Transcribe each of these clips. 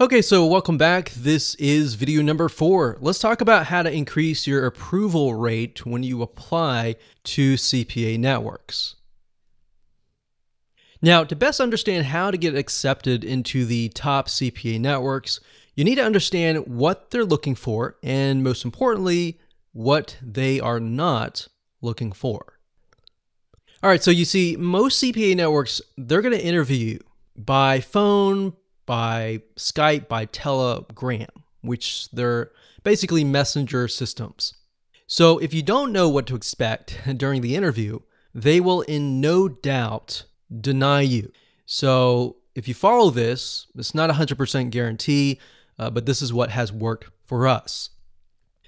Okay, so welcome back. This is video number four. Let's talk about how to increase your approval rate when you apply to CPA networks. Now, to best understand how to get accepted into the top CPA networks, you need to understand what they're looking for and, most importantly, what they are not looking for. All right, so you see, most CPA networks, they're going to interview you by phone, by Skype, by Telegram, which they're basically messenger systems. So if you don't know what to expect during the interview, they will in no doubt deny you. So if you follow this, it's not a 100% guarantee, uh, but this is what has worked for us.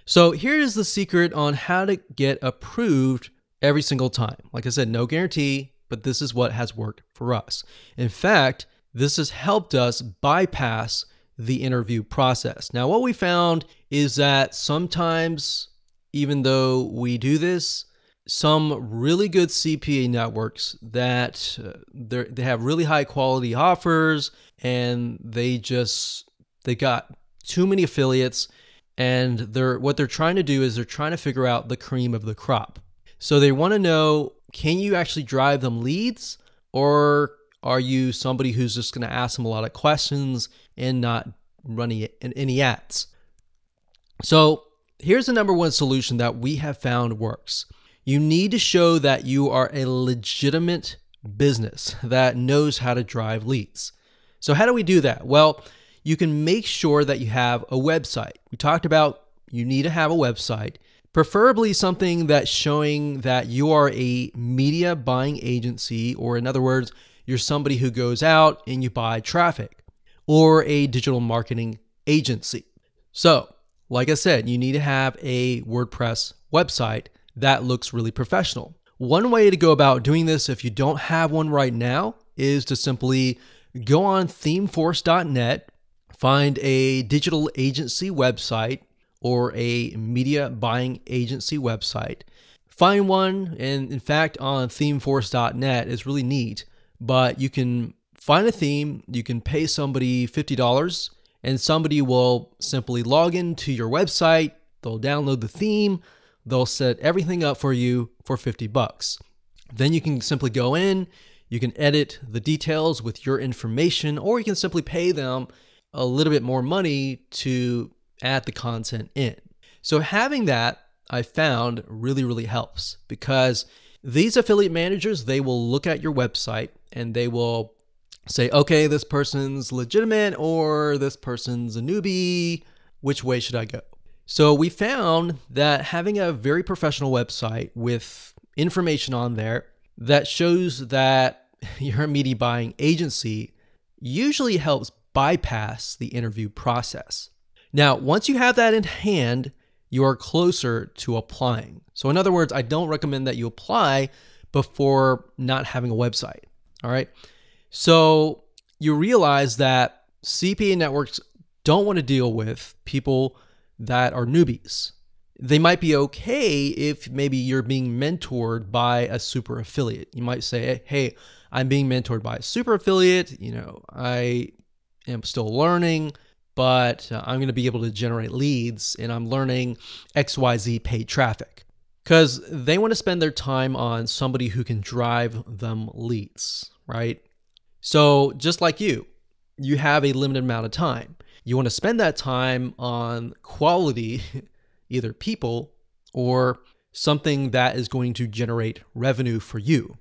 So here is the secret on how to get approved every single time. Like I said, no guarantee, but this is what has worked for us. In fact, this has helped us bypass the interview process. Now, what we found is that sometimes, even though we do this, some really good CPA networks that uh, they have really high quality offers and they just they got too many affiliates and they're what they're trying to do is they're trying to figure out the cream of the crop. So they want to know can you actually drive them leads or are you somebody who's just going to ask them a lot of questions and not running any ads? So here's the number one solution that we have found works. You need to show that you are a legitimate business that knows how to drive leads. So, how do we do that? Well, you can make sure that you have a website. We talked about you need to have a website, preferably something that's showing that you are a media buying agency, or in other words, you're somebody who goes out and you buy traffic or a digital marketing agency. So, like I said, you need to have a WordPress website that looks really professional. One way to go about doing this if you don't have one right now is to simply go on themeforest.net, find a digital agency website or a media buying agency website. Find one, and in fact, on themeforest.net is really neat but you can find a theme, you can pay somebody $50, and somebody will simply log into your website, they'll download the theme, they'll set everything up for you for 50 bucks. Then you can simply go in, you can edit the details with your information, or you can simply pay them a little bit more money to add the content in. So having that I found really, really helps because these affiliate managers, they will look at your website and they will say, okay, this person's legitimate or this person's a newbie. Which way should I go? So we found that having a very professional website with information on there that shows that you're a media buying agency usually helps bypass the interview process. Now, once you have that in hand, you are closer to applying. So, in other words, I don't recommend that you apply before not having a website. All right. So you realize that CPA networks don't want to deal with people that are newbies. They might be okay if maybe you're being mentored by a super affiliate. You might say, hey, I'm being mentored by a super affiliate. You know, I am still learning, but uh, I'm going to be able to generate leads and I'm learning XYZ paid traffic because they want to spend their time on somebody who can drive them leads, right? So, just like you, you have a limited amount of time. You want to spend that time on quality, either people or something that is going to generate revenue for you.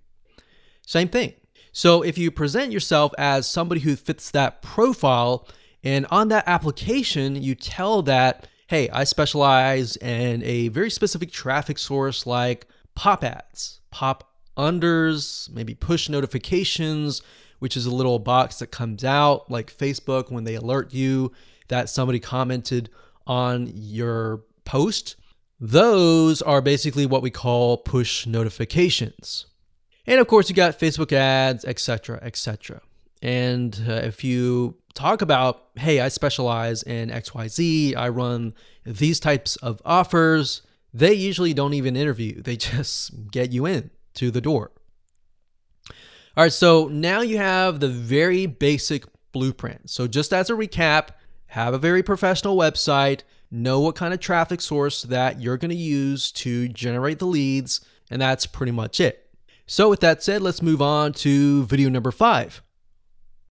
Same thing. So, if you present yourself as somebody who fits that profile, and on that application, you tell that hey, I specialize in a very specific traffic source like pop ads, pop unders, maybe push notifications, which is a little box that comes out like Facebook when they alert you that somebody commented on your post. Those are basically what we call push notifications. And of course, you got Facebook ads, etc., etc. And uh, if you talk about, hey, I specialize in XYZ, I run these types of offers, they usually don't even interview. They just get you in to the door. All right, so now you have the very basic blueprint. So just as a recap, have a very professional website, know what kind of traffic source that you're going to use to generate the leads, and that's pretty much it. So, with that said, let's move on to video number five.